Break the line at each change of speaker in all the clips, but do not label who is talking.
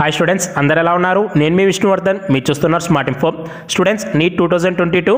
Hi students అందరు ఎలా ఉన్నారు? నేను మీ విష్ణువర్ధన్ మీరు చూస్తున్నారు smart info students NEET two thousand twenty two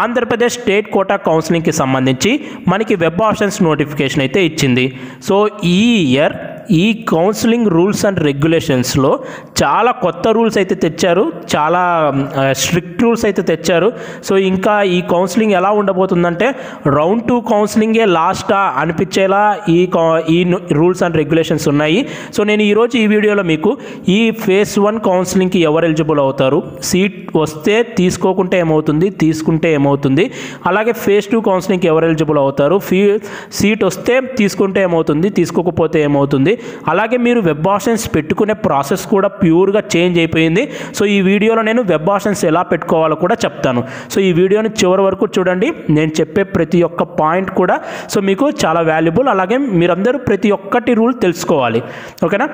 Andhra Pradesh state quota కౌన్సిలింగ్కి సంబంధించి మనకి వెబ్ ఆప్షన్స్ నోటిఫికేషన్ అయితే ఇచ్చింది. సో ఈ ఇయర్ ఈ కౌన్సిలింగ్ రూల్స్ అండ్ రెగ్యులేషన్స్లో చాలా కొత్త రూల్స్ అయితే తెచ్చారు చాలా స్ట్రిక్ట్ రూల్స్ అయితే తెచ్చారు. సో ఇంకా ఈ కౌన్సిలింగ్ ఎలా ఉండబోతుందంటే రౌండ్ టూ కౌన్సిలింగే లాస్టా అనిపించేలా ఈ కౌ- ఈ రూల్స్ అండ్ రెగ్యులేషన్స్ ఉన్నాయి. సో నేను ఈరోజు ఈ వీడియోలో మీకు ఈ ఫేస్ వన్ కౌన్సిలింగ్కి ఎవరు ఎలిజిబుల్ అవుతారు? సీట్ వస్తే తీసుకోకుంటే ఏమవుతుంది? తీసుకుంటే ఏమవుతుంది? అలాగే ఫేస్ టూ కౌన్సిలింగ్కి ఎవరు ఎలిజిబుల్ అవుతారు? ఫీ సీట్ వస్తే తీసుకుంటే ఏమవుతుంది? తీసుకోకపోతే ఏమవుతుంది? అలాగే మీరు వెబ్ ఆప్షన్స్ పెట్టుకునే ప్రాసెస్ కూడా ప్యూర్గా చేంజ్ అయిపోయింది. సో ఈ వీడియోలో నేను వెబ్ ఆప్షన్స్ ఎలా పెట్టుకోవాలో కూడా చెప్తాను. సో ఈ వీడియోని చివరి వరకు చూడండి. నేను చెప్పే ప్రతి ఒక్క పాయింట్ కూడా సో మీకు చాలా వాల్యుబుల్ అలాగే మీరందరూ ప్రతి ఒక్కటి రూల్ తెలుసుకోవాలి. ఓకేనా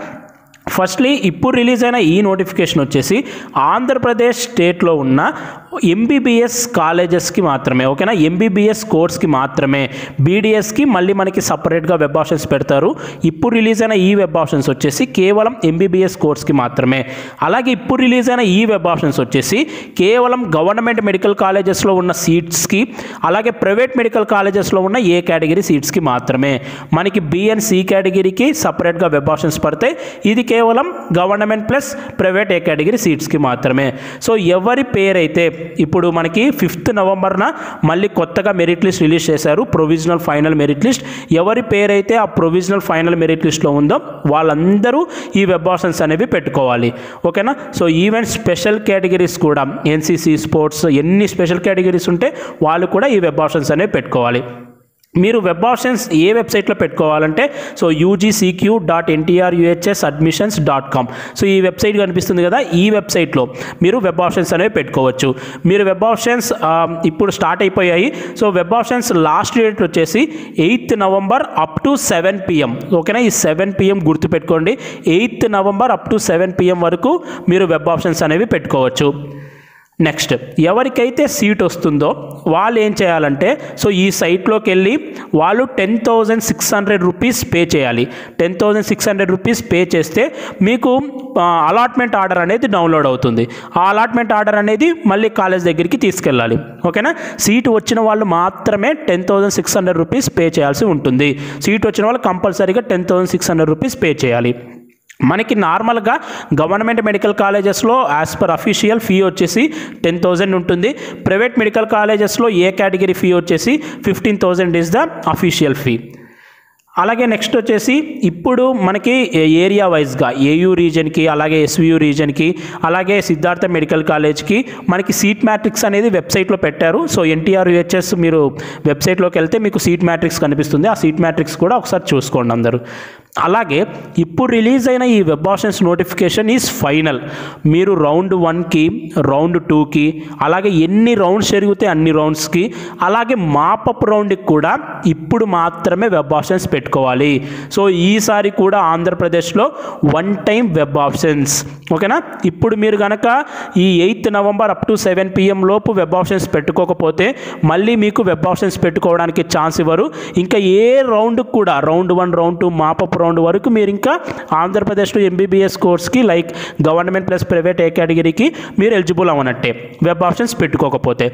ఫస్ట్లీ ఇప్పుడు రిలీజ్ అయిన ఈ నోటిఫికేషన్ వచ్చేసి ఆంధ్రప్రదేశ్ స్టేట్లో ఉన్న ఎంబీబీఎస్ కాలేజెస్కి మాత్రమే ఓకేనా ఎంబీబీఎస్ కోర్స్కి మాత్రమే బీడీఎస్కి మళ్ళీ మనకి సపరేట్గా వెబ్ ఆప్షన్స్ పెడతారు. ఇప్పుడు రిలీజ్ అయిన ఈ వెబ్ ఆప్షన్స్ వచ్చేసి కేవలం ఎంబీబీఎస్ కోర్స్కి మాత్రమే. అలాగే ఇప్పుడు రిలీజ్ అయిన ఈ వెబ్ ఆప్షన్స్ వచ్చేసి కేవలం గవర్నమెంట్ మెడికల్ కాలేజెస్లో ఉన్న సీట్స్కి అలాగే ప్రైవేట్ మెడికల్ కాలేజెస్లో ఉన్న ఏ కేటగిరీ సీట్స్కి మాత్రమే. మనకి బి సి కేటగిరీకి సపరేట్గా వెబ్ ఆప్షన్స్ పడతాయి. ఇది కేవలం government plus private A category సీట్స్కి మాత్రమే. సో ఎవరి పేరైతే ఇప్పుడు మనకి ఫిఫ్త్ నవంబర్న మళ్ళీ కొత్తగా మెరిట్ లిస్ట్ రిలీజ్ చేశారు ప్రొవిజనల్ ఫైనల్ మెరిట్ లిస్ట్ ఎవరి పేరైతే ఆ ప్రొవిజనల్ ఫైనల్ మెరిట్ లిస్ట్లో ఉందో వాళ్ళందరూ ఈ వెబ్ ఆప్షన్స్ అనేవి పెట్టుకోవాలి. ఓకేనా? సో ఈవెంట్ స్పెషల్ కేటగిరీస్ కూడా ఎన్సీసీ స్పోర్ట్స్ ఎన్ని స్పెషల్ కేటగిరీస్ ఉంటే వాళ్ళు కూడా ఈ వెబ్ ఆప్షన్స్ అనేవి పెట్టుకోవాలి. మీరు వెబ్ ఆప్షన్స్ ఏ వెబ్సైట్లో పెట్టుకోవాలంటే so UGCQ dot NTR UHS admissions dot com so ఈ వెబ్సైట్ కనిపిస్తుంది కదా ఈ వెబ్సైట్లో మీరు వెబ్ ఆప్షన్స్ అనేవి పెట్టుకోవచ్చు. మీరు వెబ్ ఆప్షన్స్ ఇప్పుడు స్టార్ట్ అయిపోయాయి. So web options last date వచ్చేసి eighth November up to seven PM ఓకేనా ఈ సెవెన్ పిఎం గుర్తుపెట్టుకోండి. Eighth November up to seven PM వరకు మీరు వెబ్ ఆప్షన్స్ అనేవి పెట్టుకోవచ్చు. నెక్స్ట్ ఎవరికైతే సీట్ వస్తుందో వాళ్ళు ఏం చేయాలంటే సో ఈ సైట్లోకి వెళ్ళి వాళ్ళు ten thousand six hundred rupees pay చేయాలి. Ten thousand six hundred rupees pay చేస్తే మీకు అలాట్మెంట్ ఆర్డర్ అనేది డౌన్లోడ్ అవుతుంది. ఆ అలాట్మెంట్ ఆర్డర్ అనేది మళ్ళీ కాలేజ్ దగ్గరికి తీసుకెళ్ళాలి. ఓకేనా సీట్ వచ్చిన వాళ్ళు మాత్రమే ten thousand six hundred rupees pay చేయాల్సి ఉంటుంది. సీట్ వచ్చిన వాళ్ళు కంపల్సరీగా ten thousand six hundred rupees pay చేయాలి. మనకి నార్మల్గా గవర్నమెంట్ మెడికల్ కాలేజెస్లో యాజ్ పర్ అఫీషియల్ ఫీ వచ్చేసి టెన్ థౌజండ్ ఉంటుంది. ప్రైవేట్ మెడికల్ కాలేజెస్లో ఏ కేటగిరీ ఫీ వచ్చేసి fifteen thousand is the official fee. అలాగే నెక్స్ట్ వచ్చేసి ఇప్పుడు మనకి ఏరియా వైజ్గా ఏయూ రీజన్కి అలాగే ఎస్వియూ రీజన్కి అలాగే సిద్ధార్థ మెడికల్ కాలేజ్కి మనకి సీట్ మ్యాట్రిక్స్ అనేది వెబ్సైట్లో పెట్టారు. సో ఎన్టీఆర్ యూహెచ్ఎస్ మీరు వెబ్సైట్లోకి వెళ్తే మీకు సీట్ మ్యాట్రిక్స్ కనిపిస్తుంది. ఆ సీట్ మ్యాట్రిక్స్ కూడా ఒకసారి చూసుకోండి అందరూ. అలాగే ఇప్పుడు రిలీజ్ అయిన ఈ web options notification is final. మీరు రౌండ్ వన్కి రౌండ్ టూకి అలాగే ఎన్ని రౌండ్స్ జరిగితే అన్ని రౌండ్స్కి అలాగే మాపప్ రౌండ్కి కూడా ఇప్పుడు మాత్రమే వెబ్ ఆప్షన్స్ పెట్టుకోవాలి. సో ఈసారి కూడా ఆంధ్రప్రదేశ్లో వన్ టైం వెబ్ ఆప్షన్స్. ఓకేనా? ఇప్పుడు మీరు కనుక ఈ eighth November up to seven PM లోపు వెబ్ ఆప్షన్స్ పెట్టుకోకపోతే మళ్ళీ మీకు వెబ్ ఆప్షన్స్ పెట్టుకోవడానికి ఛాన్స్ ఇవ్వరు. ఇంకా ఏ రౌండ్కి కూడా round one round two mop up round వరకు మీరు ఇంకా ఆంధ్రప్రదేశ్లో MBBS కోర్స్కి like government plus private A కేటగిరీకి మీరు ఎలిజిబుల్ అవ్వనట్టే. వెబ్ ఆప్షన్స్ పెట్టుకోకపోతే.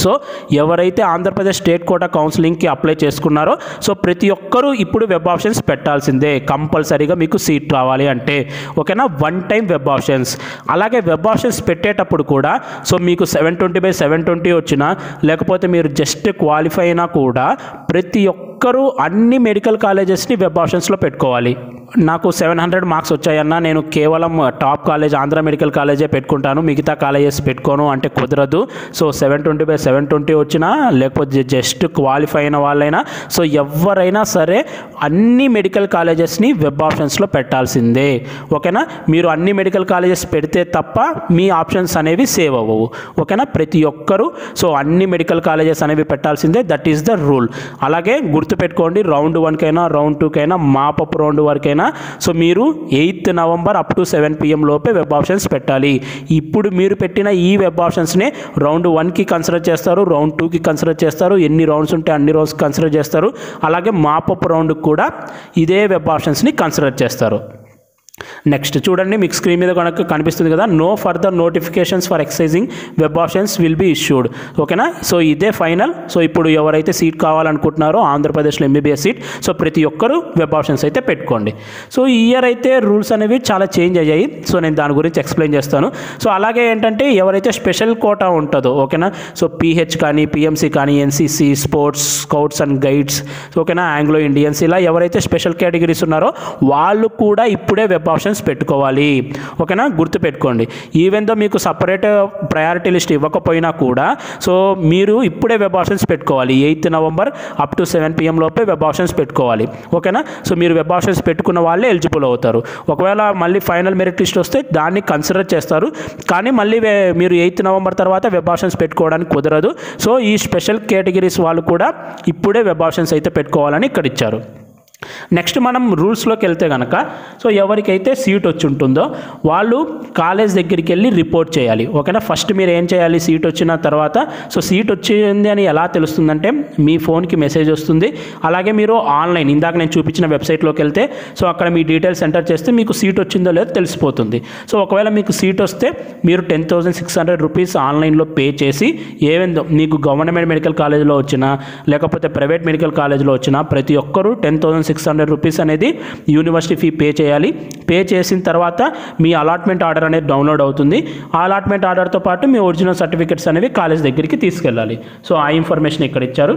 సో ఎవరైతే ఆంధ్రప్రదేశ్ స్టేట్ కోటా కౌన్సిలింగ్కి అప్లై చేసుకున్నారో సో ప్రతి ఒక్కరూ ఇప్పుడు వెబ్ ఆప్షన్స్ పెట్టాల్సిందే. కంపల్సరీగా మీకు సీట్ రావాలి అంటే. ఓకేనా? One time web options. అలాగే వెబ్ ఆప్షన్స్ పెట్టేటప్పుడు కూడా సో మీకు seven twenty by seven twenty వచ్చినా లేకపోతే మీరు జస్ట్ క్వాలిఫై అయినా కూడా ప్రతి ఒక్కరూ అన్ని మెడికల్ కాలేజెస్ని వెబ్ ఆప్షన్స్లో పెట్టుకోవాలి. నాకు సెవెన్ హండ్రెడ్ మార్క్స్ వచ్చాయన్నా నేను కేవలం uh, top college Andhra medical కాలేజే పెట్టుకుంటాను. మిగతా కాలేజెస్ పెట్టుకోను అంటే కుదరదు. So seven twenty by seven twenty వచ్చినా లేకపోతే జస్ట్ క్వాలిఫై అయిన వాళ్ళైనా సో ఎవరైనా సరే అన్ని మెడికల్ కాలేజెస్ని వెబ్ ఆప్షన్స్లో పెట్టాల్సిందే. ఓకేనా? మీరు అన్ని మెడికల్ కాలేజెస్ పెడితే తప్ప మీ ఆప్షన్స్ అనేవి సేవ్ అవ్వవు. ఓకేనా? ప్రతి ఒక్కరూ సో అన్ని మెడికల్ కాలేజెస్ అనేవి పెట్టాల్సిందే. దట్ ఈస్ ద రూల్ అలాగే గుర్తుపెట్టుకోండి రౌండ్ వన్కైనా రౌండ్ టూకైనా మాపప్ రౌండ్ వరకైనా. సో మీరు eighth November up to seven PM లోపే వెబ్ ఆప్షన్స్ పెట్టాలి. ఇప్పుడు మీరు పెట్టిన ఈ వెబ్ ఆప్షన్స్ని రౌండ్ వన్కి కన్సిడర్ చేస్తారు రౌండ్ టూకి కన్సిడర్ చేస్తారు ఎన్ని రౌండ్స్ ఉంటే అన్ని రౌండ్స్ కన్సిడర్ చేస్తారు. అలాగే మాపప్ రౌండ్కి కూడా ఇదే వెబ్ ఆప్షన్స్ని కన్సిడర్ చేస్తారు. నెక్స్ట్ చూడండి మీకు స్క్రీన్ మీద కనుక కనిపిస్తుంది కదా no further notifications for exercising web options will be issued ఓకేనా సో ఇదే ఫైనల్ సో ఇప్పుడు ఎవరైతే సీట్ కావాలనుకుంటున్నారో ఆంధ్రప్రదేశ్లో ఎంబీబీఎస్ సీట్ సో ప్రతి ఒక్కరూ వెబ్ ఆప్షన్స్ అయితే పెట్టుకోండి. సో ఈ ఇయర్ అయితే రూల్స్ అనేవి చాలా చేంజ్ అయ్యాయి. సో నేను దాని గురించి ఎక్స్ప్లెయిన్ చేస్తాను. సో అలాగే ఏంటంటే ఎవరైతే స్పెషల్ కోటా ఉంటుందో ఓకేనా సో పీహెచ్ కానీ పిఎంసీ కానీ NCC sports scouts and guides ఓకేనా ఆంగ్లో ఇండియన్స్ ఇలా ఎవరైతే స్పెషల్ కేటగిరీస్ ఉన్నారో వాళ్ళు కూడా ఇప్పుడే వెబ్ ఆప్షన్స్ పెట్టుకోవాలి. ఓకేనా? గుర్తుపెట్టుకోండి. ఈవెన్ దో మీకు సపరేట్ ప్రయారిటీ లిస్ట్ ఇవ్వకపోయినా కూడా సో మీరు ఇప్పుడే వెబ్ ఆప్షన్స్ పెట్టుకోవాలి. Eighth November up to seven PM లోపే వెబ్ ఆప్షన్స్ పెట్టుకోవాలి. ఓకేనా? సో మీరు వెబ్ ఆప్షన్స్ పెట్టుకున్న వాళ్ళే ఎలిజిబుల్ అవుతారు. ఒకవేళ మళ్ళీ ఫైనల్ మెరిట్ లిస్ట్ వస్తే దాన్ని కన్సిడర్ చేస్తారు. కానీ మళ్ళీ వే- మీరు ఎయిత్ నవంబర్ తర్వాత వెబ్ ఆప్షన్స్ పెట్టుకోవడానికి కుదరదు. సో ఈ స్పెషల్ కేటగిరీస్ వాళ్ళు కూడా ఇప్పుడే వెబ్ ఆప్షన్స్ అయితే పెట్టుకోవాలని ఇక్కడ ఇచ్చారు. నెక్స్ట్ మనం రూల్స్లోకి వెళ్తే కనుక సో ఎవరికైతే సీట్ వచ్చి ఉంటుందో వాళ్ళు కాలేజ్ దగ్గరికి వెళ్ళి రిపోర్ట్ చేయాలి. ఓకేనా? ఫస్ట్ మీరు ఏం చేయాలి? సీట్ వచ్చిన తర్వాత సో సీట్ వచ్చింది అని ఎలా తెలుస్తుందంటే మీ ఫోన్కి మెసేజ్ వస్తుంది. అలాగే మీరు ఆన్లైన్ ఇందాక నేను చూపించిన వెబ్సైట్లోకి వెళ్తే సో అక్కడ మీ డీటెయిల్స్ ఎంటర్ చేస్తే మీకు సీట్ వచ్చిందో లేదో తెలిసిపోతుంది. సో ఒకవేళ మీకు సీట్ వస్తే మీరు ten thousand six hundred rupees ఆన్లైన్లో పే చేసి ఏవేందో మీకు గవర్నమెంట్ మెడికల్ కాలేజ్లో వచ్చినా లేకపోతే ప్రైవేట్ మెడికల్ కాలేజ్లో వచ్చినా ప్రతి ఒక్కరూ ten thousand six hundred rupees అనేది యూనివర్సిటీ ఫీ పే చేయాలి. పే చేసిన తర్వాత మీ అలాట్మెంట్ ఆర్డర్ అనేది డౌన్లోడ్ అవుతుంది. ఆ అలాట్మెంట్ ఆర్డర్తో పాటు మీ ఒరిజినల్ సర్టిఫికెట్స్ అనేవి కాలేజ్ దగ్గరికి తీసుకెళ్ళాలి. సో ఆ ఇన్ఫర్మేషన్ ఇక్కడ ఇచ్చారు.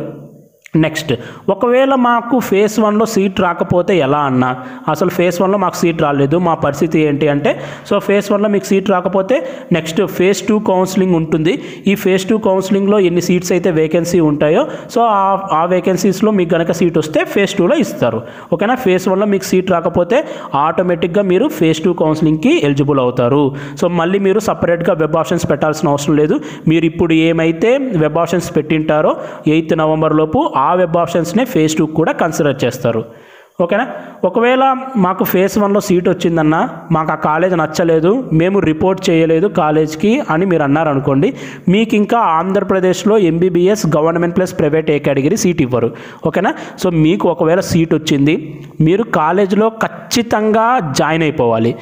నెక్స్ట్ ఒకవేళ మాకు ఫేస్ వన్లో సీట్ రాకపోతే ఎలా అన్నా? అసలు ఫేస్ వన్లో మాకు సీట్ రాలేదు. మా పరిస్థితి ఏంటి అంటే సో ఫేస్ వన్లో మీకు సీట్ రాకపోతే నెక్స్ట్ ఫేస్ టూ కౌన్సిలింగ్ ఉంటుంది. ఈ ఫేస్ టూ కౌన్సిలింగ్లో ఎన్ని సీట్స్ అయితే వేకెన్సీ ఉంటాయో సో ఆ ఆ వేకెన్సీస్లో మీకు కనుక సీట్ వస్తే ఫేస్ టూలో ఇస్తారు. ఓకేనా? ఫేస్ వన్లో మీకు సీట్ రాకపోతే ఆటోమేటిక్గా మీరు ఫేస్ టూ కౌన్సిలింగ్కి ఎలిజిబుల్ అవుతారు. సో మళ్ళీ మీరు సపరేట్గా వెబ్ ఆప్షన్స్ పెట్టాల్సిన అవసరం లేదు. మీరు ఇప్పుడు ఏమైతే వెబ్ ఆప్షన్స్ పెట్టింటారో ఎయిత్ నవంబర్ లోపు ఆ వెబ్ ఆప్షన్స్నే ఫేస్ టూ కూడా కన్సిడర్ చేస్తారు. ఓకేనా? ఒకవేళ మాకు ఫేస్ వన్లో సీట్ వచ్చిందన్న మాకు ఆ కాలేజ్ నచ్చలేదు మేము రిపోర్ట్ చేయలేదు కాలేజ్కి అని మీరు అన్నారు అనుకోండి మీకు ఇంకా ఆంధ్రప్రదేశ్లో MBBS government plus private A category seat ఇవ్వరు. ఓకేనా? సో మీకు ఒకవేళ సీట్ వచ్చింది మీరు కాలేజ్లో ఖచ్చితంగా జాయిన్ అయిపోవాలి.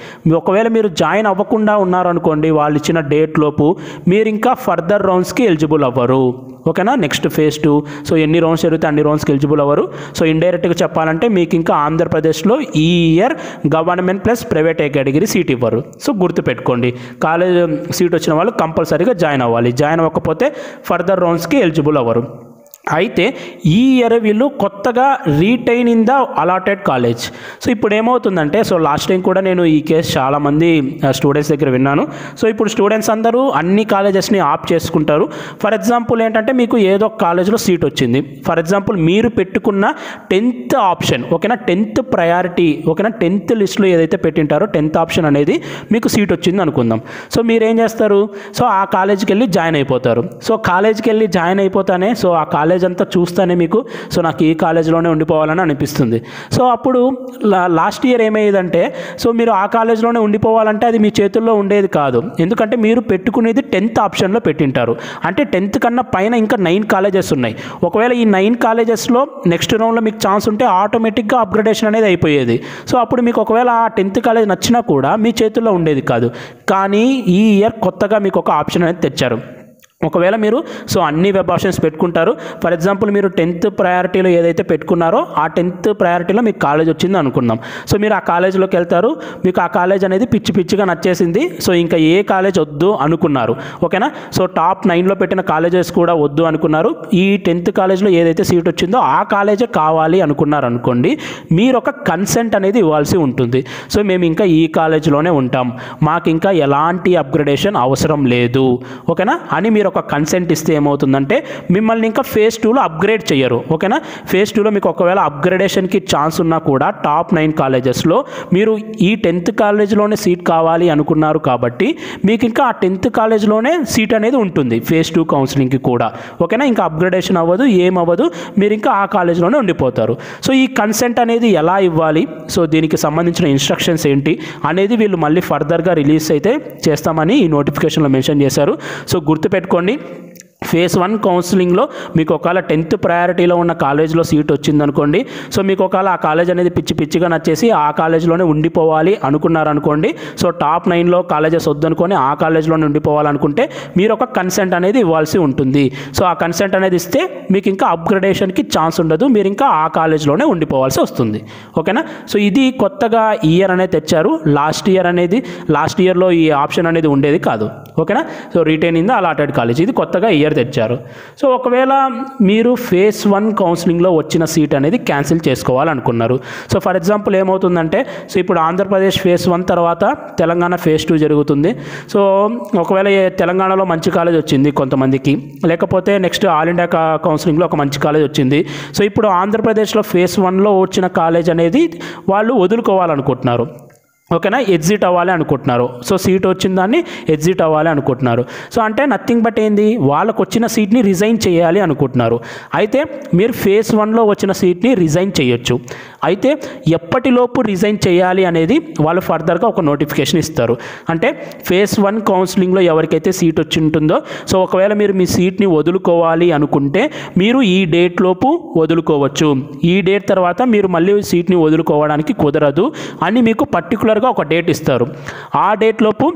ఒకవేళ మీరు జాయిన్ అవ్వకుండా ఉన్నారనుకోండి వాళ్ళు ఇచ్చిన డేట్ లోపు మీరు ఇంకా ఫర్దర్ రౌండ్స్కి ఎలిజిబుల్ అవ్వరు. ఓకేనా? Next phase two. సో ఎన్ని రౌండ్స్ జరిగితే అన్ని రౌండ్స్కి ఎలిజిబుల్ అవ్వరు. సో ఇండైరెక్ట్గా చెప్పాలంటే మీకు ఇంకా ఆంధ్రప్రదేశ్లో ఈ year government plus private A category seat ఇవ్వరు. సో గుర్తుపెట్టుకోండి. కాలేజ్ సీట్ వచ్చిన వాళ్ళు కంపల్సరీగా జాయిన్ అవ్వాలి. జాయిన్ అవ్వకపోతే ఫర్దర్ రౌండ్స్కి ఎలిజిబుల్ అవ్వరు. అయితే ఈ ఇయర్ వీళ్ళు కొత్తగా retain in the allotted college? So ఇప్పుడు ఏమవుతుందంటే సో లాస్ట్ టైం కూడా నేను ఈ కేసు చాలామంది స్టూడెంట్స్ దగ్గర విన్నాను. సో ఇప్పుడు స్టూడెంట్స్ అందరూ అన్ని కాలేజెస్ని ఆప్ చేసుకుంటారు. ఫర్ ఎగ్జాంపుల్ ఏంటంటే మీకు ఏదో ఒక కాలేజ్లో సీట్ వచ్చింది. ఫర్ ఎగ్జాంపుల్ మీరు పెట్టుకున్న టెన్త్ ఆప్షన్ ఓకేనా? టెన్త్ ప్రయారిటీ ఓకేనా? టెన్త్ లిస్ట్లో ఏదైతే పెట్టింటారో టెన్త్ ఆప్షన్ అనేది మీకు సీట్ వచ్చింది అనుకుందాం. సో మీరు ఏం చేస్తారు? సో ఆ కాలేజ్కి వెళ్ళి జాయిన్ అయిపోతారు. సో కాలేజ్కి వెళ్ళి జాయిన్ అయిపోతానే సో ఆ కాలేజ్ కాలేజ్ అంతా చూస్తానే మీకు. సో నాకు ఈ కాలేజ్లోనే ఉండిపోవాలని అనిపిస్తుంది. సో అప్పుడు లా- లాస్ట్ ఇయర్ ఏమయ్యేదంటే సో మీరు ఆ కాలేజ్లోనే ఉండిపోవాలంటే అది మీ చేతుల్లో ఉండేది కాదు. ఎందుకంటే మీరు పెట్టుకునేది టెన్త్ ఆప్షన్లో పెట్టింటారు. అంటే టెన్త్ కన్నా పైన ఇంకా నైన్ కాలేజెస్ ఉన్నాయి. ఒకవేళ ఈ నైన్ కాలేజెస్లో నెక్స్ట్ రౌండ్లో మీకు ఛాన్స్ ఉంటే ఆటోమేటిక్గా అప్గ్రేడేషన్ అనేది అయిపోయేది. సో అప్పుడు మీకు ఒకవేళ ఆ టెన్త్ కాలేజ్ నచ్చినా కూడా మీ చేతుల్లో ఉండేది కాదు. కానీ ఈ ఇయర్ కొత్తగా మీకు ఒక ఆప్షన్ అనేది తెచ్చారు. ఒకవేళ మీరు సో అన్ని వెబ్ ఆప్షన్స్ పెట్టుకుంటారు. ఫర్ ఎగ్జాంపుల్ మీరు టెన్త్ ప్రయారిటీలో ఏదైతే పెట్టుకున్నారో ఆ టెన్త్ ప్రయారిటీలో మీకు కాలేజ్ వచ్చింది అనుకుందాం. సో మీరు ఆ కాలేజ్లోకి వెళ్తారు. మీకు ఆ కాలేజ్ అనేది పిచ్చి పిచ్చిగా నచ్చేసింది. సో ఇంకా ఏ కాలేజ్ వద్దు అనుకున్నారు. ఓకేనా? సో టాప్ నైన్లో పెట్టిన కాలేజెస్ కూడా వద్దు అనుకున్నారు. ఈ టెన్త్ కాలేజ్లో ఏదైతే సీట్ వచ్చిందో ఆ కాలేజే కావాలి అనుకున్నారు అనుకోండి మీరు ఒక కన్సెంట్ అనేది ఇవ్వాల్సి ఉంటుంది. సో మేము ఇంకా ఈ కాలేజ్లోనే ఉంటాం. మాకు ఇంకా ఎలాంటి అప్గ్రేడేషన్ అవసరం లేదు. ఓకేనా? అని మీరు ఒక కన్సెంట్ ఇస్తే ఏమవుతుందంటే మిమ్మల్ని ఇంకా ఫేజ్ టూలో అప్గ్రేడ్ చేయరు ఓకేనా? ఫేజ్ టూలో మీకు ఒకవేళ అప్గ్రేడేషన్కి ఛాన్స్ ఉన్నా కూడా టాప్ నైన్ కాలేజెస్లో మీరు ఈ టెన్త్ కాలేజ్లోనే సీట్ కావాలి అనుకున్నారు కాబట్టి మీకు ఇంకా ఆ టెన్త్ కాలేజ్లోనే సీట్ అనేది ఉంటుంది ఫేజ్ టూ కౌన్సిలింగ్కి కూడా. ఓకేనా? ఇంకా అప్గ్రేడేషన్ అవ్వదు ఏం అవ్వదు మీరు ఇంకా ఆ కాలేజ్లోనే ఉండిపోతారు. సో ఈ కన్సెంట్ అనేది ఎలా ఇవ్వాలి? సో దీనికి సంబంధించిన ఇన్స్ట్రక్షన్స్ ఏంటి? అనేది వీళ్ళు మళ్ళీ ఫర్దర్గా రిలీజ్ అయితే చేస్తామని ఈ నోటిఫికేషన్లో మెన్షన్ చేశారు. సో గుర్తుపెట్టుకోండి করণী ఫేస్ వన్ కౌన్సిలింగ్లో మీకు ఒకవేళ టెన్త్ ప్రయారిటీలో ఉన్న కాలేజ్లో సీట్ వచ్చిందనుకోండి సో మీకు ఒకవేళ ఆ కాలేజ్ అనేది పిచ్చి పిచ్చిగా నచ్చేసి ఆ కాలేజ్లోనే ఉండిపోవాలి అనుకున్నారనుకోండి సో టాప్ నైన్లో కాలేజెస్ వద్దనుకొని ఆ కాలేజ్లోనే ఉండిపోవాలనుకుంటే మీరు ఒక కన్సెంట్ అనేది ఇవ్వాల్సి ఉంటుంది. సో ఆ కన్సెంట్ అనేది ఇస్తే మీకు ఇంకా అప్గ్రేడేషన్కి ఛాన్స్ ఉండదు మీరు ఇంకా ఆ కాలేజ్లోనే ఉండిపోవాల్సి వస్తుంది. ఓకేనా? సో ఇది కొత్తగా ఇయర్ అనేది తెచ్చారు. లాస్ట్ ఇయర్ అనేది లాస్ట్ ఇయర్లో ఈ ఆప్షన్ అనేది ఉండేది కాదు. ఓకేనా? So retain in the allotted college. ఇది కొత్తగా ఇయర్ తెచ్చారు. సో ఒకవేళ మీరు ఫేస్ వన్ కౌన్సిలింగ్లో వచ్చిన సీట్ అనేది క్యాన్సిల్ చేసుకోవాలనుకున్నారు. సో ఫర్ ఎగ్జాంపుల్ ఏమవుతుందంటే సో ఇప్పుడు ఆంధ్రప్రదేశ్ ఫేస్ వన్ తర్వాత తెలంగాణ ఫేస్ టూ జరుగుతుంది. సో ఒకవేళ తెలంగాణలో మంచి కాలేజ్ వచ్చింది కొంతమందికి లేకపోతే నెక్స్ట్ ఆల్ ఇండియా కా- కౌన్సిలింగ్లో ఒక మంచి కాలేజ్ వచ్చింది. సో ఇప్పుడు ఆంధ్రప్రదేశ్లో ఫేస్ వన్లో వచ్చిన కాలేజ్ అనేది వాళ్ళు వదులుకోవాలనుకుంటున్నారు. ఓకేనా? ఎగ్జిట్ అవ్వాలి అనుకుంటున్నారు. సో సీట్ వచ్చిన దాన్ని ఎగ్జిట్ అవ్వాలి అనుకుంటున్నారు. సో అంటే నథింగ్ బట్ ఏంది? వాళ్ళకు వచ్చిన సీట్ని రిజైన్ చేయాలి అనుకుంటున్నారు. అయితే మీరు ఫేస్ వన్లో వచ్చిన సీట్ని రిజైన్ చేయొచ్చు. అయితే ఎప్పటిలోపు రిజైన్ చేయాలి అనేది వాళ్ళు ఫర్దర్గా ఒక నోటిఫికేషన్ ఇస్తారు. అంటే ఫేస్ వన్ కౌన్సిలింగ్లో ఎవరికైతే సీట్ వచ్చి ఉంటుందో సో ఒకవేళ మీరు మీ సీట్ని వదులుకోవాలి అనుకుంటే మీరు ఈ డేట్ లోపు వదులుకోవచ్చు. ఈ డేట్ తర్వాత మీరు మళ్ళీ సీట్ని వదులుకోవడానికి కుదరదు అని మీకు పర్టికులర్గా ఒక డేట్ ఇస్తారు. ఆ డేట్ లోపు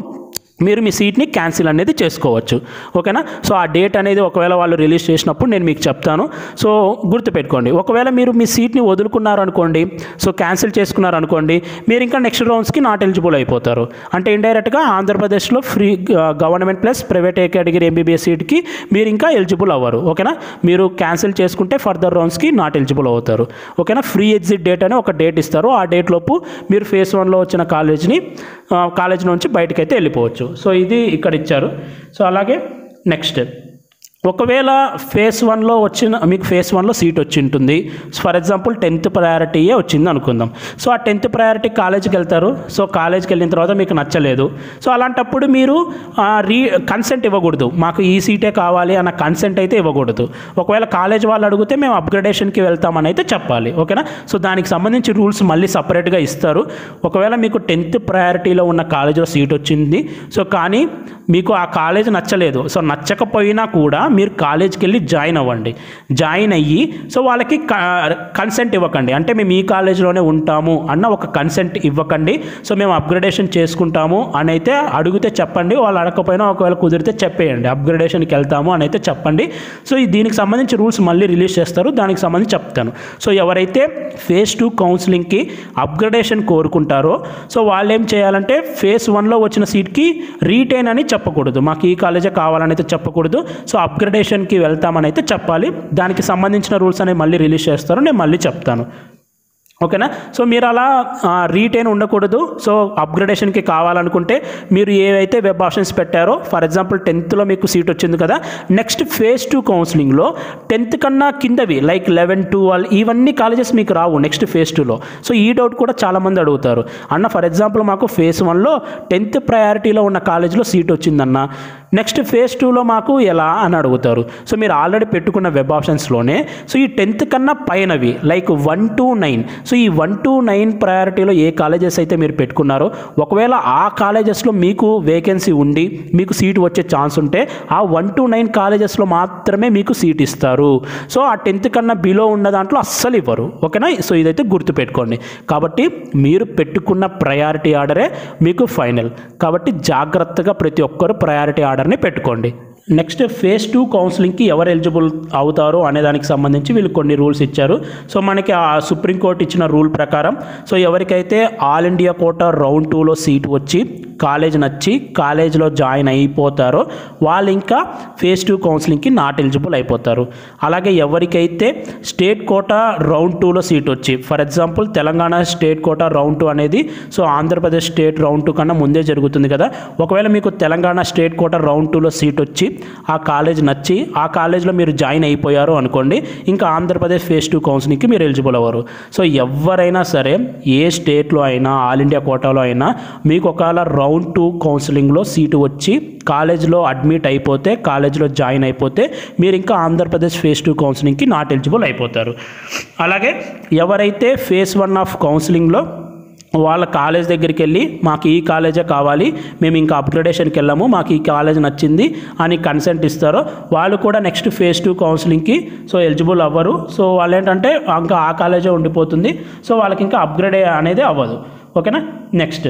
మీరు మీ సీట్ని క్యాన్సిల్ అనేది చేసుకోవచ్చు. ఓకేనా? సో ఆ డేట్ అనేది ఒకవేళ వాళ్ళు రిలీజ్ చేసినప్పుడు నేను మీకు చెప్తాను. సో గుర్తుపెట్టుకోండి. ఒకవేళ మీరు మీ సీట్ని వదులుకున్నారు అనుకోండి సో క్యాన్సిల్ చేసుకున్నారు అనుకోండి మీరు ఇంకా నెక్స్ట్ రౌండ్స్కి నాట్ ఎలిజిబుల్ అయిపోతారు. అంటే ఇండైరెక్ట్గా ఆంధ్రప్రదేశ్లో free government plus private category MBBS సీట్కి మీరు ఇంకా ఎలిజిబుల్ అవ్వరు. ఓకేనా? మీరు క్యాన్సిల్ చేసుకుంటే ఫర్దర్ రౌండ్స్కి నాట్ ఎలిజిబుల్ అవుతారు. ఓకేనా? ఫ్రీ ఎగ్జిట్ డేట్ అని ఒక డేట్ ఇస్తారు. ఆ డేట్ లోపు మీరు ఫేస్ వన్లో వచ్చిన కాలేజ్ని కాలేజ్ నుంచి బయటకు అయితే వెళ్ళిపోవచ్చు. సో ఇది ఇక్కడ ఇచ్చారు. సో అలాగే నెక్స్ట్ ఒకవేళ ఫేస్ వన్లో వచ్చిన మీకు ఫేస్ వన్లో సీట్ వచ్చి ఉంటుంది ఫర్ ఎగ్జాంపుల్ టెన్త్ ప్రయారిటీయే వచ్చింది అనుకుందాం. సో ఆ టెన్త్ ప్రయారిటీ కాలేజ్కి వెళ్తారు. సో కాలేజ్కి వెళ్ళిన తర్వాత మీకు నచ్చలేదు. సో అలాంటప్పుడు మీరు రీ కన్సెంట్ ఇవ్వకూడదు. మాకు ఈ సీటే కావాలి అన్న కన్సెంట్ అయితే ఇవ్వకూడదు. ఒకవేళ కాలేజ్ వాళ్ళు అడిగితే మేము అప్గ్రేడేషన్కి వెళ్తామని అయితే చెప్పాలి. ఓకేనా? సో దానికి సంబంధించి రూల్స్ మళ్ళీ సపరేట్గా ఇస్తారు. ఒకవేళ మీకు టెన్త్ ప్రయారిటీలో ఉన్న కాలేజ్లో సీట్ వచ్చింది. సో కానీ మీకు ఆ కాలేజ్ నచ్చలేదు. సో నచ్చకపోయినా కూడా మీరు కాలేజ్కి వెళ్ళి జాయిన్ అవ్వండి. జాయిన్ అయ్యి సో వాళ్ళకి కన్సెంట్ ఇవ్వకండి. అంటే మేము ఈ కాలేజ్లోనే ఉంటాము అన్న ఒక కన్సెంట్ ఇవ్వకండి. సో మేము అప్గ్రేడేషన్ చేసుకుంటాము అని అయితే అడిగితే చెప్పండి. వాళ్ళు అడగకపోయినా ఒకవేళ కుదిరితే చెప్పేయండి. అప్గ్రేడేషన్కి వెళ్తాము అని అయితే చెప్పండి. సో ఈ దీనికి సంబంధించి రూల్స్ మళ్ళీ రిలీజ్ చేస్తారు. దానికి సంబంధించి చెప్తాను. సో ఎవరైతే ఫేజ్ టూ కౌన్సిలింగ్కి అప్గ్రేడేషన్ కోరుకుంటారో సో వాళ్ళు ఏం చేయాలంటే ఫేజ్ వన్లో వచ్చిన సీట్కి రీటైన్ అని చెప్పకూడదు. మాకు ఈ కాలేజే కావాలని అయితే చెప్పకూడదు. సో అప్గ్రేడేషన్కి వెళ్తామని అయితే చెప్పాలి. దానికి సంబంధించిన రూల్స్ అనేవి మళ్ళీ రిలీజ్ చేస్తారు నేను మళ్ళీ చెప్తాను. ఓకేనా? సో మీరు అలా రీటైన్ ఉండకూడదు. సో అప్గ్రేడేషన్కి కావాలనుకుంటే మీరు ఏవైతే వెబ్ ఆప్షన్స్ పెట్టారో ఫర్ ఎగ్జాంపుల్ టెన్త్లో మీకు సీట్ వచ్చింది కదా నెక్స్ట్ ఫేజ్ టూ కౌన్సిలింగ్లో టెన్త్ కన్నా కిందవి లైక్ లెవెన్ ట్వెల్వ్ ఇవన్నీ కాలేజెస్ మీకు రావు నెక్స్ట్ ఫేజ్ టూలో సో ఈ డౌట్ కూడా చాలామంది అడుగుతారు. అన్న ఫర్ ఎగ్జాంపుల్ మాకు ఫేజ్ వన్లో టెన్త్ ప్రయారిటీలో ఉన్న కాలేజ్లో సీట్ వచ్చిందన్న నెక్స్ట్ ఫేజ్ టూలో మాకు ఎలా అని అడుగుతారు. సో మీరు ఆల్రెడీ పెట్టుకున్న వెబ్ ఆప్షన్స్లోనే సో ఈ టెన్త్ కన్నా పైనవి like one two nine. So ఈ వన్ టు నైన్ ప్రయారిటీలో ఏ కాలేజెస్ అయితే మీరు పెట్టుకున్నారో ఒకవేళ ఆ కాలేజెస్లో మీకు వేకెన్సీ ఉండి మీకు సీట్ వచ్చే ఛాన్స్ ఉంటే ఆ వన్ టు నైన్ కాలేజెస్లో మాత్రమే మీకు సీట్ ఇస్తారు. సో ఆ టెన్త్ కన్నా బిలో ఉన్న దాంట్లో అస్సలు ఇవ్వరు. ఓకేనా? సో ఇదైతే గుర్తుపెట్టుకోండి. కాబట్టి మీరు పెట్టుకున్న ప్రయారిటీ ఆర్డరే మీకు ఫైనల్. కాబట్టి జాగ్రత్తగా ప్రతి ఒక్కరు ప్రయారిటీ ఆర్డర్ ఆర్డర్ని పెట్టుకోండి. నెక్స్ట్ ఫేజ్ టూ కౌన్సిలింగ్కి ఎవరు ఎలిజిబుల్ అవుతారో అనే దానికి సంబంధించి వీళ్ళు కొన్ని రూల్స్ ఇచ్చారు. సో మనకి ఆ సుప్రీంకోర్టు ఇచ్చిన రూల్ ప్రకారం సో ఎవరికైతే ఆల్ ఇండియా కోటా రౌండ్ టూలో సీట్ వచ్చి కాలేజ్ నచ్చి కాలేజ్లో జాయిన్ అయిపోతారో వాళ్ళు ఇంకా ఫేజ్ టూ కౌన్సిలింగ్కి నాట్ ఎలిజిబుల్ అయిపోతారు. అలాగే ఎవరికైతే స్టేట్ కోటా రౌండ్ టూలో సీట్ వచ్చి for example Telangana state quota round two అనేది so Andhra Pradesh state round two కన్నా ముందే జరుగుతుంది కదా. ఒకవేళ మీకు తెలంగాణ స్టేట్ కోటా రౌండ్ టూలో సీట్ వచ్చి ఆ కాలేజ్ నచ్చి ఆ కాలేజ్లో మీరు జాయిన్ అయిపోయారు అనుకోండి ఇంకా ఆంధ్రప్రదేశ్ ఫేజ్ టూ కౌన్సిలింగ్కి మీరు ఎలిజిబుల్ అవ్వరు. సో ఎవరైనా సరే ఏ స్టేట్లో అయినా ఆల్ ఇండియా కోటాలో అయినా మీకు ఒకవేళ రౌండ్ టూ కౌన్సిలింగ్లో సీటు వచ్చి కాలేజ్లో అడ్మిట్ అయిపోతే కాలేజ్లో జాయిన్ అయిపోతే మీరు ఇంకా ఆంధ్రప్రదేశ్ ఫేజ్ టూ కౌన్సిలింగ్కి నాట్ ఎలిజిబుల్ అయిపోతారు. అలాగే ఎవరైతే ఫేజ్ వన్ ఆఫ్ కౌన్సిలింగ్లో వాళ్ళ కాలేజ్ దగ్గరికి వెళ్ళి మాకు ఈ కాలేజే కావాలి మేము ఇంకా అప్గ్రేడేషన్కి వెళ్ళాము మాకు ఈ కాలేజ్ నచ్చింది అని కన్సెంట్ ఇస్తారో. వాళ్ళు కూడా నెక్స్ట్ ఫేజ్ టూ కౌన్సిలింగ్కి సో ఎలిజిబుల్ అవ్వరు. సో వాళ్ళు ఏంటంటే ఇంకా ఆ కాలేజే ఉండిపోతుంది. సో వాళ్ళకి ఇంకా అప్గ్రేడ్ అనేది అవ్వదు. ఓకేనా? నెక్స్ట్.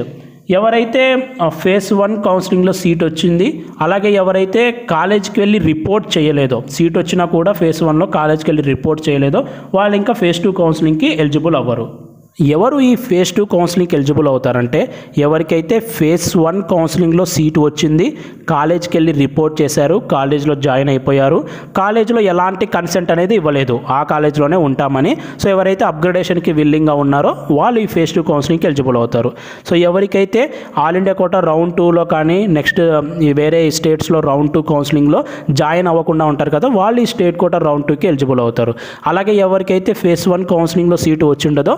ఎవరైతే ఫేస్ వన్ కౌన్సిలింగ్లో సీట్ వచ్చింది అలాగే ఎవరైతే కాలేజ్కి వెళ్ళి రిపోర్ట్ చేయలేదో సీట్ వచ్చినా కూడా ఫేస్ వన్లో కాలేజ్కి వెళ్ళి రిపోర్ట్ చేయలేదో వాళ్ళు ఇంకా ఫేస్ టూ కౌన్సిలింగ్కి ఎలిజిబుల్ అవ్వరు. ఎవరు ఈ ఫేజ్ టూ కౌన్సిలింగ్కి ఎలిజిబుల్ అవుతారంటే ఎవరికైతే ఫేజ్ వన్ కౌన్సిలింగ్లో సీటు వచ్చింది కాలేజ్కి వెళ్ళి రిపోర్ట్ చేశారు కాలేజ్లో జాయిన్ అయిపోయారు కాలేజ్లో ఎలాంటి కన్సెంట్ అనేది ఇవ్వలేదు. ఆ కాలేజ్లోనే ఉంటామని. సో ఎవరైతే అప్గ్రేడేషన్కి విల్లింగ్గా ఉన్నారో వాళ్ళు ఈ ఫేజ్ టూ కౌన్సిలింగ్కి ఎలిజిబుల్ అవుతారు. సో ఎవరికైతే ఆల్ ఇండియా కోట రౌండ్ టూలో కానీ నెక్స్ట్ um, వేరే స్టేట్స్లో రౌండ్ టూ కౌన్సిలింగ్లో జాయిన్ అవ్వకుండా ఉంటారు కదా వాళ్ళు ఈ స్టేట్ కోట రౌండ్ టూకి ఎలిజిబుల్ అవుతారు. అలాగే ఎవరికైతే ఫేజ్ వన్ కౌన్సిలింగ్లో సీటు వచ్చి ఉండదో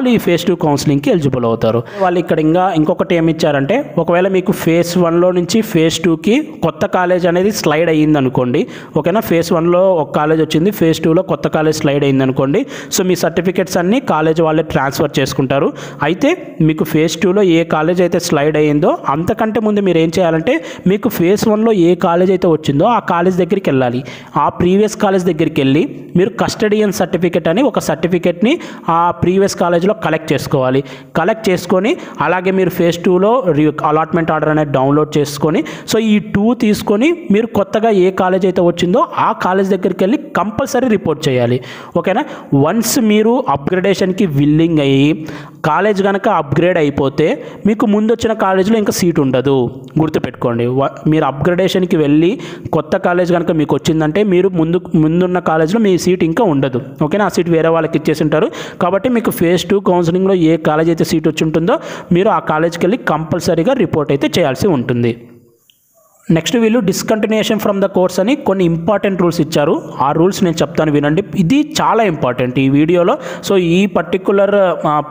వాళ్ళు ఈ ఫేస్ టూ కౌన్సిలింగ్కి ఎలిజిబుల్ అవుతారు. వాళ్ళు ఇక్కడ ఇంకా ఇంకొకటి ఏమి ఇచ్చారంటే ఒకవేళ మీకు ఫేస్ వన్లో నుంచి ఫేస్ టూకి కొత్త కాలేజ్ అనేది స్లైడ్ అయ్యింది అనుకోండి ఓకేనా ఫేస్ వన్లో ఒక కాలేజ్ వచ్చింది ఫేస్ టూలో కొత్త కాలేజ్ స్లైడ్ అయింది అనుకోండి సో మీ సర్టిఫికేట్స్ అన్నీ కాలేజ్ వాళ్ళే ట్రాన్స్ఫర్ చేసుకుంటారు. అయితే మీకు ఫేస్ టూలో ఏ కాలేజ్ అయితే స్లైడ్ అయ్యిందో అంతకంటే ముందు మీరు ఏం చేయాలంటే మీకు ఫేస్ వన్లో ఏ కాలేజ్ అయితే వచ్చిందో ఆ కాలేజ్ దగ్గరికి వెళ్ళాలి. ఆ ప్రీవియస్ కాలేజ్ దగ్గరికి వెళ్ళి మీరు కస్టడియన్ సర్టిఫికేట్ అని ఒక సర్టిఫికేట్ని ఆ ప్రీవియస్ కాలేజ్లో కలెక్ట్ చేసుకోవాలి. కలెక్ట్ చేసుకొని అలాగే మీరు ఫేజ్ టూలో అలాట్మెంట్ ఆర్డర్ అనేది డౌన్లోడ్ చేసుకొని సో ఈ టూ తీసుకొని మీరు కొత్తగా ఏ కాలేజ్ అయితే వచ్చిందో ఆ కాలేజ్ దగ్గరికి వెళ్ళి కంపల్సరీ రిపోర్ట్ చేయాలి. ఓకేనా వన్స్ మీరు అప్గ్రేడేషన్కి విల్లింగ్ అయ్యి కాలేజ్ కనుక అప్గ్రేడ్ అయిపోతే మీకు ముందు వచ్చిన కాలేజీలో ఇంకా సీట్ ఉండదు. గుర్తుపెట్టుకోండి. మీరు అప్గ్రేడేషన్కి వెళ్ళి కొత్త కాలేజ్ కనుక మీకు వచ్చిందంటే మీరు ముందు ముందున్న కాలేజ్లో మీ సీట్ ఇంకా ఉండదు. ఓకేనా ఆ సీట్ వేరే వాళ్ళకి ఇచ్చేసి ఉంటారు. కాబట్టి మీకు ఫేజ్ టూ కౌన్సిలింగ్లో ఏ కాలేజ్ అయితే సీట్ వచ్చి ఉంటుందో మీరు ఆ కాలేజ్కి వెళ్ళి కంపల్సరీగా రిపోర్ట్ అయితే చేయాల్సి ఉంటుంది. నెక్స్ట్ వీళ్ళు డిస్కంటిన్యూషన్ ఫ్రమ్ ద కోర్స్ అని కొన్ని ఇంపార్టెంట్ రూల్స్ ఇచ్చారు. ఆ రూల్స్ నేను చెప్తాను వినండి. ఇది చాలా ఇంపార్టెంట్ ఈ వీడియోలో. సో ఈ పర్టికులర్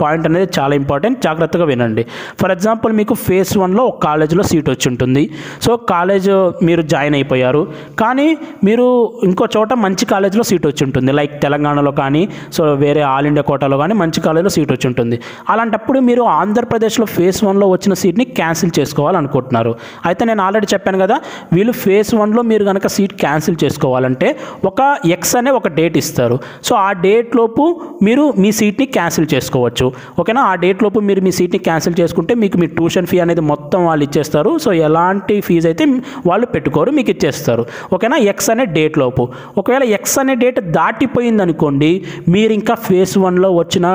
పాయింట్ అనేది చాలా ఇంపార్టెంట్ జాగ్రత్తగా వినండి. ఫర్ ఎగ్జాంపుల్ మీకు ఫేస్ వన్లో ఒక కాలేజ్లో సీట్ వచ్చి ఉంటుంది. సో కాలేజ్ మీరు జాయిన్ అయిపోయారు. కానీ మీరు ఇంకో చోట మంచి కాలేజ్లో సీట్ వచ్చి ఉంటుంది. లైక్ తెలంగాణలో కానీ సో వేరే ఆల్ ఇండియా కోటాలో కానీ మంచి కాలేజ్లో సీట్ వచ్చి ఉంటుంది. అలాంటప్పుడు మీరు ఆంధ్రప్రదేశ్లో ఫేస్ వన్లో వచ్చిన సీట్ని క్యాన్సిల్ చేసుకోవాలనుకుంటున్నారు. అయితే నేను ఆల్రెడీ చెప్పాను కదా వీళ్ళు ఫేస్ వన్లో మీరు కనుక సీట్ క్యాన్సిల్ చేసుకోవాలంటే ఒక ఎక్స్ అనే ఒక డేట్ ఇస్తారు. సో ఆ డేట్ లోపు మీరు మీ సీట్ని క్యాన్సిల్ చేసుకోవచ్చు. ఓకేనా ఆ డేట్ లోపు మీరు మీ సీట్ని క్యాన్సిల్ చేసుకుంటే మీకు మీ ట్యూషన్ ఫీ అనేది మొత్తం వాళ్ళు ఇచ్చేస్తారు. సో ఎలాంటి ఫీజు అయితే వాళ్ళు పెట్టుకోరు మీకు ఇచ్చేస్తారు. ఓకేనా ఎక్స్ అనే డేట్ లోపు. ఒకవేళ ఎక్స్ అనే డేట్ దాటిపోయింది అనుకోండి మీరు ఇంకా ఫేస్ వన్లో వచ్చిన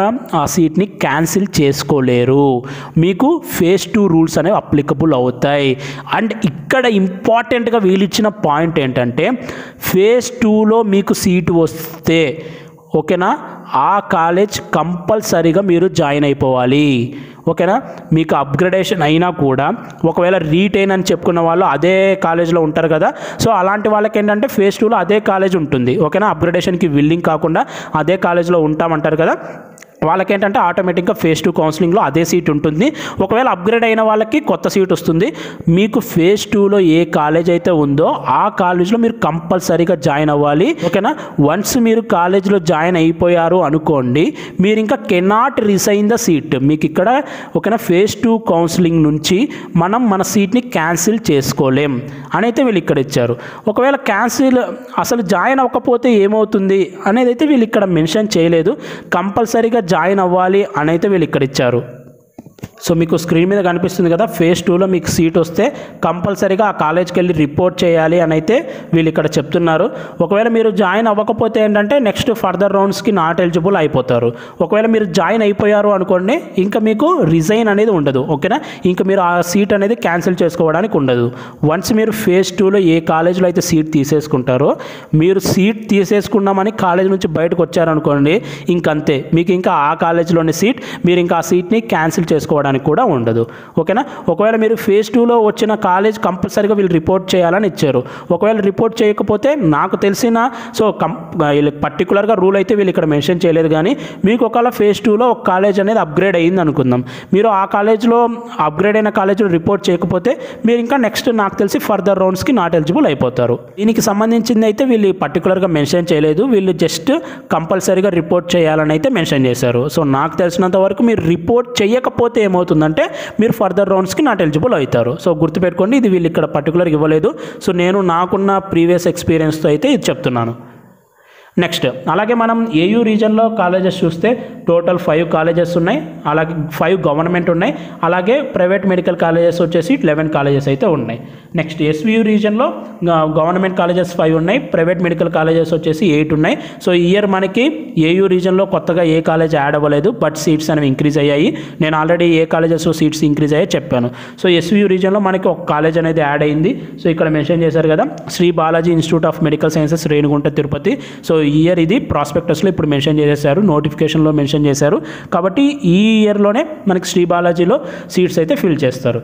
ఆ సీట్ని క్యాన్సిల్ చేసుకోలేరు. మీకు ఫేస్ టూ రూల్స్ అనేవి అప్లికబుల్ అవుతాయి. అండ్ ఇక్కడ ఇంపార్టెంట్గా వీళ్ళు ఇచ్చిన పాయింట్ ఏంటంటే ఫేజ్ టూలో మీకు సీటు వస్తే ఓకేనా? ఆ కాలేజ్ కంపల్సరీగా మీరు జాయిన్ అయిపోవాలి. ఓకేనా? మీకు అప్గ్రేడేషన్ అయినా కూడా ఒకవేళ రీటైన్ అని చెప్పుకున్న వాళ్ళు అదే కాలేజ్లో ఉంటారు కదా సో అలాంటి వాళ్ళకి ఏంటంటే ఫేజ్ టూలో అదే కాలేజ్ ఉంటుంది. ఓకేనా? అప్గ్రేడేషన్కి విల్లింగ్ కాకుండా అదే కాలేజ్లో ఉంటామంటారు కదా వాళ్ళకి ఏంటంటే ఆటోమేటిక్గా ఫేజ్ టూ కౌన్సిలింగ్లో అదే సీట్ ఉంటుంది. ఒకవేళ అప్గ్రేడ్ అయిన వాళ్ళకి కొత్త సీట్ వస్తుంది. మీకు ఫేజ్ టూలో ఏ కాలేజ్ అయితే ఉందో ఆ కాలేజ్లో మీరు కంపల్సరీగా జాయిన్ అవ్వాలి. ఓకేనా? వన్స్ మీరు కాలేజ్లో జాయిన్ అయిపోయారు అనుకోండి మీరు ఇంకా కెనాట్ రిసైన్ ద సీట్. మీకు ఇక్కడ ఓకేనా? ఫేజ్ టూ కౌన్సిలింగ్ నుంచి మనం మన సీట్ని క్యాన్సిల్ చేసుకోలేం. అని అయితే వీళ్ళు ఇక్కడ ఇచ్చారు. ఒకవేళ క్యాన్సిల్ అసలు జాయిన్ అవ్వకపోతే ఏమవుతుంది? అనేది అయితే వీళ్ళు ఇక్కడ మెన్షన్ చేయలేదు. కంపల్సరీగా జాయిన్ అవ్వాలి అని అయితే వీళ్ళు ఇక్కడ ఇచ్చారు. సో మీకు స్క్రీన్ మీద కనిపిస్తుంది కదా ఫేజ్ టూలో మీకు సీట్ వస్తే కంపల్సరీగా ఆ కాలేజ్కి వెళ్ళి రిపోర్ట్ చేయాలి అని అయితే వీళ్ళు ఇక్కడ చెప్తున్నారు. ఒకవేళ మీరు జాయిన్ అవ్వకపోతే ఏంటంటే నెక్స్ట్ ఫర్దర్ రౌండ్స్కి నాట్ ఎలిజిబుల్ అయిపోతారు. ఒకవేళ మీరు జాయిన్ అయిపోయారు అనుకోండి ఇంకా మీకు రిజైన్ అనేది ఉండదు ఓకేనా ఇంకా మీరు ఆ సీట్ అనేది క్యాన్సిల్ చేసుకోవడానికి ఉండదు. వన్స్ మీరు ఫేజ్ టూలో ఏ కాలేజ్లో అయితే సీట్ తీసేసుకుంటారో మీరు సీట్ తీసేసుకున్నామని కాలేజ్ నుంచి బయటకు వచ్చారనుకోండి ఇంకంతే. మీకు ఇంకా ఆ కాలేజ్లోని సీట్ మీరు ఇంకా ఆ సీట్ని క్యాన్సిల్ చేసుకోవడానికి చూసుకోవడానికి కూడా ఉండదు. ఓకేనా? ఒకవేళ మీరు ఫేజ్ టూలో వచ్చిన కాలేజ్ కంపల్సరీగా వీళ్ళు రిపోర్ట్ చేయాలని ఇచ్చారు. ఒకవేళ రిపోర్ట్ చేయకపోతే నాకు తెలిసిన సో కం వీళ్ళకి పర్టికులర్గా రూల్ అయితే వీళ్ళు ఇక్కడ మెన్షన్ చేయలేదు కానీ మీకు ఒకవేళ ఫేజ్ టూలో ఒక కాలేజ్ అనేది అప్గ్రేడ్ అయ్యింది అనుకుందాం. మీరు ఆ కాలేజ్లో అప్గ్రేడ్ అయిన కాలేజ్లో రిపోర్ట్ చేయకపోతే మీరు ఇంకా నెక్స్ట్ నాకు తెలిసి ఫర్దర్ రౌండ్స్కి నాట్ ఎలిజిబుల్ అయిపోతారు. దీనికి సంబంధించింది అయితే వీళ్ళు పర్టికులర్గా మెన్షన్ చేయలేదు. వీళ్ళు జస్ట్ కంపల్సరీగా రిపోర్ట్ చేయాలని అయితే మెన్షన్ చేశారు. సో నాకు తెలిసినంత వరకు మీరు రిపోర్ట్ చేయకపోతే ఏమవుతుందంటే మీరు ఫర్దర్ రౌండ్స్కి నాట్ ఎలిజిబుల్ అవుతారు. సో గుర్తుపెట్టుకోండి ఇది వీళ్ళు ఇక్కడ పర్టికులర్గా ఇవ్వలేదు. సో నేను నాకున్న ప్రీవియస్ ఎక్స్పీరియన్స్తో అయితే ఇది చెప్తున్నాను. నెక్స్ట్ అలాగే మనం ఏయూ రీజన్లో కాలేజెస్ చూస్తే టోటల్ ఫైవ్ కాలేజెస్ ఉన్నాయి. అలాగే ఫైవ్ గవర్నమెంట్ ఉన్నాయి. అలాగే ప్రైవేట్ మెడికల్ కాలేజెస్ వచ్చేసి లెవెన్ కాలేజెస్ అయితే ఉన్నాయి. నెక్స్ట్ ఎస్వియు రీజన్లో గవర్నమెంట్ కాలేజెస్ ఫైవ్ ఉన్నాయి. ప్రైవేట్ మెడికల్ కాలేజెస్ వచ్చేసి ఎయిట్ ఉన్నాయి. సో ఈ ఇయర్ మనకి ఏయూ రీజన్లో కొత్తగా ఏ కాలేజ్ యాడ్ అవ్వలేదు బట్ సీట్స్ అనేవి ఇంక్రీజ్ అయ్యాయి. నేను ఆల్రెడీ ఏ కాలేజెస్ సీట్స్ ఇంక్రీజ్ అయ్యాయి చెప్పాను. సో ఎస్వియు రీజన్లో మనకి ఒక కాలేజ్ అనేది యాడ్ అయింది. సో ఇక్కడ మెన్షన్ చేశారు కదా Sri Balaji institute of medical sciences Renigunta Tirupati. So year ఇది. ప్రాస్పెక్టస్లో ఇప్పుడు మెన్షన్ చేసేసారు నోటిఫికేషన్లో మెన్షన్ చేశారు. కాబట్టి ఈ ఇయర్లోనే మనకి శ్రీ బాలాజీలో సీట్స్ అయితే ఫిల్ చేస్తారు.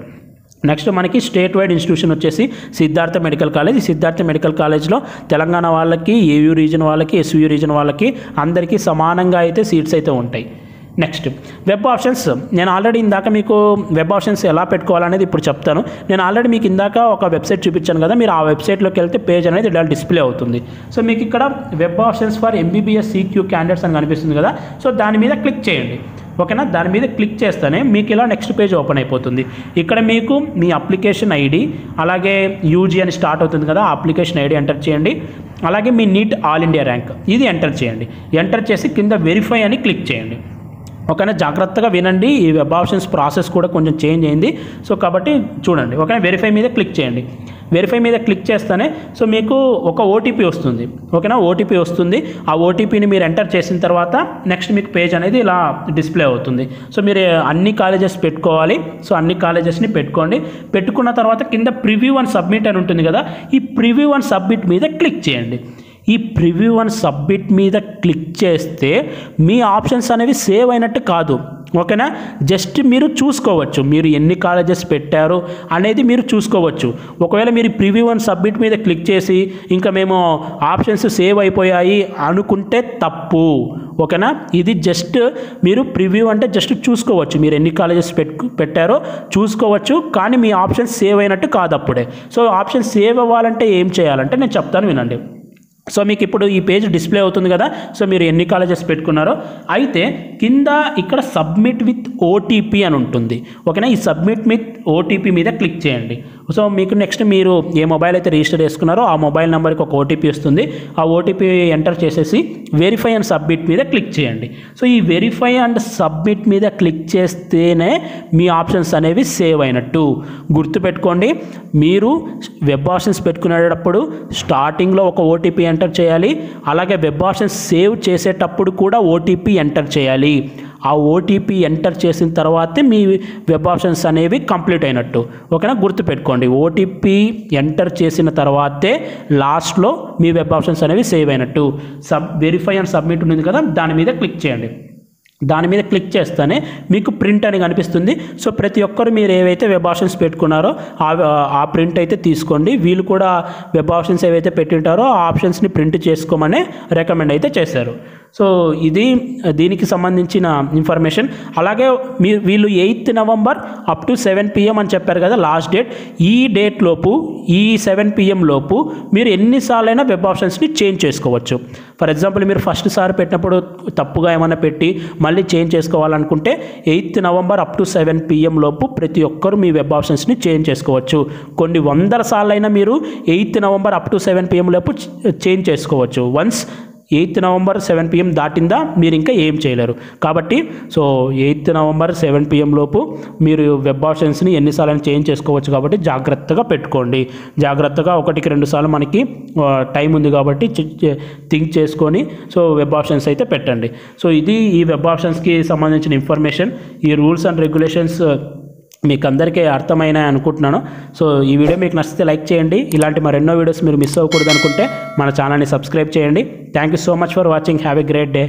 నెక్స్ట్ మనకి స్టేట్ వైడ్ ఇన్స్టిట్యూషన్ వచ్చేసి Siddhartha medical college. Siddhartha medical కాలేజ్లో తెలంగాణ వాళ్ళకి ఏయూ రీజన్ వాళ్ళకి ఎస్యూ రీజన్ వాళ్ళకి అందరికీ సమానంగా అయితే సీట్స్ అయితే ఉంటాయి. నెక్స్ట్ వెబ్ ఆప్షన్స్ నేను ఆల్రెడీ ఇందాక మీకు వెబ్ ఆప్షన్స్ ఎలా పెట్టుకోవాలనేది ఇప్పుడు చెప్తాను. నేను ఆల్రెడీ మీకు ఇందాక ఒక వెబ్సైట్ చూపించాను కదా మీరు ఆ వెబ్సైట్లోకి వెళ్తే పేజ్ అనేది ఇలా డిస్ప్లే అవుతుంది. సో మీకు ఇక్కడ web options for MBBS CQ candidates అని కనిపిస్తుంది కదా. సో దాని మీద క్లిక్ చేయండి. ఓకేనా దాని మీద క్లిక్ చేస్తేనే మీకు ఇలా నెక్స్ట్ పేజ్ ఓపెన్ అయిపోతుంది. ఇక్కడ మీకు మీ అప్లికేషన్ ఐడి అలాగే యూజీ అని స్టార్ట్ అవుతుంది కదా ఆ అప్లికేషన్ ఐడి ఎంటర్ చేయండి. అలాగే మీ నీట్ ఆల్ ఇండియా ర్యాంక్ ఇది ఎంటర్ చేయండి. ఎంటర్ చేసి కింద వెరిఫై అని క్లిక్ చేయండి. ఓకేనా జాగ్రత్తగా వినండి. ఈ వెబ్ ఆప్షన్స్ ప్రాసెస్ కూడా కొంచెం చేంజ్ అయింది. సో కాబట్టి చూడండి. ఓకేనా వెరిఫై మీద క్లిక్ చేయండి. వెరిఫై మీద క్లిక్ చేస్తేనే సో మీకు ఒక ఓటీపీ వస్తుంది. ఓకేనా? ఓటీపీ వస్తుంది. ఆ ఓటీపీని మీరు ఎంటర్ చేసిన తర్వాత నెక్స్ట్ మీకు పేజ్ అనేది ఇలా డిస్ప్లే అవుతుంది. సో మీరు అన్ని కాలేజెస్ పెట్టుకోవాలి. సో అన్ని కాలేజెస్ని పెట్టుకోండి. పెట్టుకున్న తర్వాత కింద ప్రివ్యూ అండ్ సబ్మిట్ అని ఉంటుంది కదా ఈ ప్రివ్యూ అండ్ సబ్మిట్ మీద క్లిక్ చేయండి. ఈ ప్రివ్యూ అండ్ సబ్మిట్ మీద క్లిక్ చేస్తే మీ ఆప్షన్స్ అనేవి సేవ్ అయినట్టు కాదు. ఓకేనా? జస్ట్ మీరు చూసుకోవచ్చు. మీరు ఎన్ని కాలేజెస్ పెట్టారు అనేది మీరు చూసుకోవచ్చు. ఒకవేళ మీరు ప్రివ్యూ అండ్ సబ్మిట్ మీద క్లిక్ చేసి ఇంకా మేము ఆప్షన్స్ సేవ్ అయిపోయాయి అనుకుంటే తప్పు. ఓకేనా? ఇది జస్ట్ మీరు ప్రివ్యూ అంటే జస్ట్ చూసుకోవచ్చు. మీరు ఎన్ని కాలేజెస్ పెట్టు పెట్టారో చూసుకోవచ్చు. కానీ మీ ఆప్షన్స్ సేవ్ అయినట్టు కాదు అప్పుడే. సో ఆప్షన్ సేవ్ అవ్వాలంటే ఏం చేయాలంటే నేను చెప్తాను వినండి. సో మీకు ఇప్పుడు ఈ పేజ్ డిస్ప్లే అవుతుంది కదా సో మీరు ఎన్ని కాలేజెస్ పెట్టుకున్నారో. అయితే కింద ఇక్కడ సబ్మిట్ విత్ ఓటీపీ అని ఉంటుంది. ఓకేనా? ఈ సబ్మిట్ విత్ ఓటీపీ మీద క్లిక్ చేయండి. సో మీకు నెక్స్ట్ మీరు ఏ మొబైల్ అయితే రిజిస్టర్ చేసుకున్నారో ఆ మొబైల్ నెంబర్కి ఒక ఓటీపీ వస్తుంది. ఆ ఓటీపీ ఎంటర్ చేసేసి వెరిఫై అండ్ సబ్మిట్ మీద క్లిక్ చేయండి. సో ఈ వెరిఫై అండ్ సబ్మిట్ మీద క్లిక్ చేస్తేనే మీ ఆప్షన్స్ అనేవి సేవ్ అయినట్టు. గుర్తుపెట్టుకోండి మీరు వెబ్ ఆప్షన్స్ పెట్టుకునేటప్పుడు స్టార్టింగ్లో ఒక ఓటీపీ ఎంటర్ చేయాలి. అలాగే వెబ్ ఆప్షన్స్ సేవ్ చేసేటప్పుడు కూడా ఓటీపీ ఎంటర్ చేయాలి. ఆ ఓటీపీ ఎంటర్ చేసిన తర్వాతే మీ వెబ్ ఆప్షన్స్ అనేవి కంప్లీట్ అయినట్టు. ఓకేనా? గుర్తుపెట్టుకోండి. ఓటీపీ ఎంటర్ చేసిన తర్వాతే లాస్ట్లో మీ వెబ్ ఆప్షన్స్ అనేవి సేవ్ అయినట్టు. సబ్ వెరిఫై అండ్ సబ్మిట్ ఉంది కదా? దాని మీద క్లిక్ చేయండి. దాని మీద క్లిక్ చేస్తేనే మీకు ప్రింట్ అని కనిపిస్తుంది. సో ప్రతి ఒక్కరు మీరు ఏవైతే వెబ్ ఆప్షన్స్ పెట్టుకున్నారో ఆ ఆ ప్రింట్ అయితే తీసుకోండి. వీళ్ళు కూడా వెబ్ ఆప్షన్స్ ఏవైతే పెట్టింటారో ఆ ఆప్షన్స్ని ప్రింట్ చేసుకోమని రికమెండ్ అయితే చేశారు. సో ఇది దీనికి సంబంధించిన ఇన్ఫర్మేషన్ అలాగే మీ వీళ్ళు eighth November up to seven PM అని చెప్పారు కదా లాస్ట్ డేట్ ఈ డేట్ లోపు ఈ సెవెన్ పిఎం లోపు మీరు ఎన్నిసార్లైనా వెబ్ ఆప్షన్స్ని చేంజ్ చేసుకోవచ్చు. ఫర్ ఎగ్జాంపుల్ మీరు ఫస్ట్ సారి పెట్టినప్పుడు తప్పుగా ఏమైనా పెట్టి మళ్ళీ చేంజ్ చేసుకోవాలనుకుంటే eighth November up to seven PM లోపు ప్రతి ఒక్కరు మీ వెబ్ ఆప్షన్స్ని చేంజ్ చేసుకోవచ్చు. కొన్ని వందల సార్లు అయినా మీరు eighth November up to seven PM లోపు చేంజ్ చేసుకోవచ్చు. Once eighth November seven PM దాటిందా? మీరు ఇంకా ఏం చేయలేరు. కాబట్టి so eighth November seven PM లోపు మీరు వెబ్ ఆప్షన్స్ని ఎన్నిసార్లు చేంజ్ చేసుకోవచ్చు కాబట్టి జాగ్రత్తగా పెట్టుకోండి. జాగ్రత్తగా ఒకటికి రెండు సార్లు మనకి టైం ఉంది కాబట్టి థింక్ చేసుకొని సో వెబ్ ఆప్షన్స్ అయితే పెట్టండి. సో ఇది ఈ వెబ్ ఆప్షన్స్కి సంబంధించిన ఇన్ఫర్మేషన్. ఈ రూల్స్ అండ్ రెగ్యులేషన్స్ మీకు అందరికీ అర్థమైనా అనుకుంటున్నాను. సో ఈ వీడియో మీకు నచ్చితే లైక్ చేయండి. ఇలాంటి మరెన్నో వీడియోస్ మీరు మిస్ అవ్వకూడదు అనుకుంటే మన ఛానల్ని సబ్స్క్రైబ్ చేయండి. Thank you so much for watching. Have a great day.